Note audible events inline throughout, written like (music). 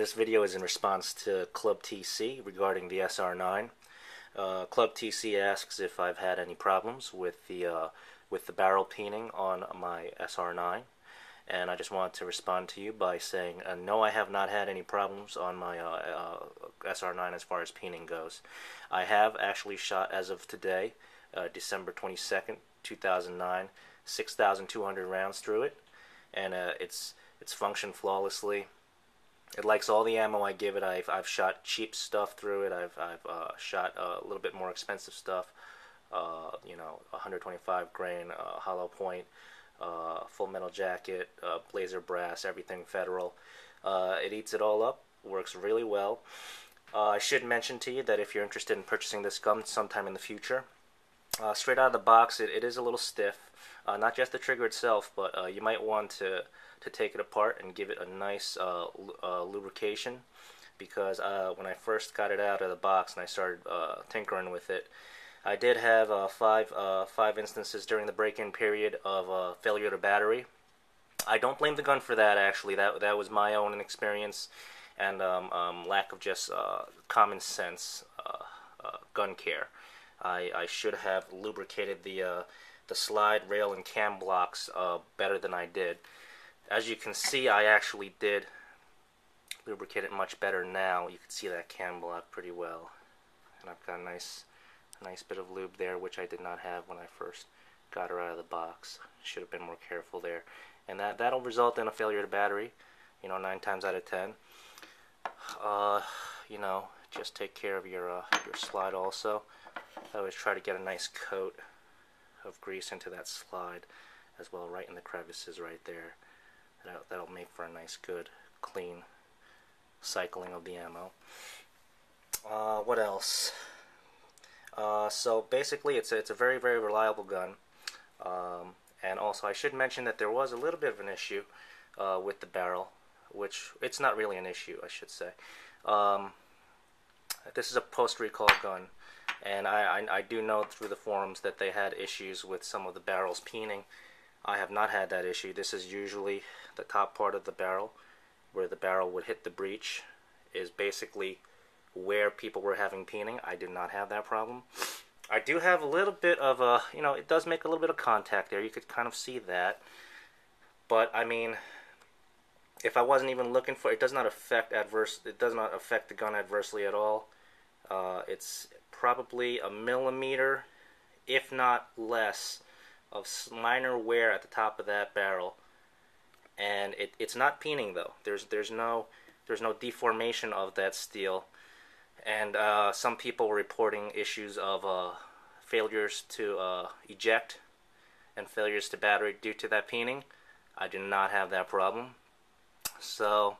This video is in response to Club TC regarding the SR9. Uh, Club TC asks if I've had any problems with the uh, with the barrel peening on my SR9, and I just wanted to respond to you by saying uh, no, I have not had any problems on my uh, uh, SR9 as far as peening goes. I have actually shot as of today, uh, December 22nd, 2009, 6,200 rounds through it, and it's it's functioned flawlessly. It likes all the ammo I give it. I've I've shot cheap stuff through it. I've I've uh, shot a little bit more expensive stuff. Uh, you know, 125 grain uh, hollow point, uh, full metal jacket, uh, blazer brass, everything federal. Uh, it eats it all up. Works really well. I should mention to you that if you're interested in purchasing this gun sometime in the future, straight out of the box, it, it is a little stiff. Not just the trigger itself, but you might want to to take it apart and give it a nice uh, uh, lubrication because uh, when I first got it out of the box and I started uh, tinkering with it, I did have uh, five uh, five instances during the break-in period of failure to battery. I don't blame the gun for that. Actually, that that was my own experience and um, um, lack of just common sense gun care. I, I should have lubricated the the slide rail and cam blocks better than I did. As you can see I actually did lubricate it much better now. You can see that cam block pretty well. And I've got a nice a nice bit of lube there which I did not have when I first got her out of the box. Should have been more careful there. And that that'll result in a failure to battery you know nine times out of ten. Uh, you know just take care of your uh, your slide also. I always try to get a nice coat of grease into that slide as well right in the crevices right there That'll, that'll make for a nice, good, clean cycling of the ammo. Uh, what else? Uh, so basically, it's a, it's a very, very reliable gun. Um, and also, I should mention that there was a little bit of an issue uh, with the barrel, which it's not really an issue, I should say. Um, this is a post-recall gun, and I, I, I do know through the forums that they had issues with some of the barrels peening. I have not had that issue. This is usually the top part of the barrel where the barrel would hit the breech is basically where people were having peening. I did not have that problem. I do have a little bit of a, you know, it does make a little bit of contact there. You could kind of see that. But, I mean, if I wasn't even looking for it, does not affect adverse, it does not affect the gun adversely at all. Uh, it's probably a millimeter, if not less, of minor wear at the top of that barrel, and it, it's not peening though. There's there's no there's no deformation of that steel, and uh, some people were reporting issues of uh, failures to uh, eject and failures to battery due to that peening. I do not have that problem. So,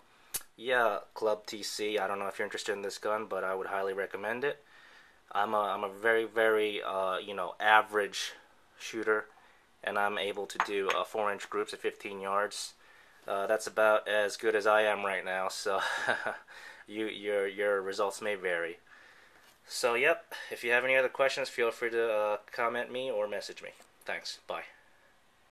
yeah, Club TC. I don't know if you're interested in this gun, but I would highly recommend it. I'm a I'm a very very uh, you know average shooter and I'm able to do uh, 4 inch groups at 15 yards. Uh, that's about as good as I am right now, so (laughs) you, your, your results may vary. So, yep, if you have any other questions, feel free to uh, comment me or message me. Thanks. Bye.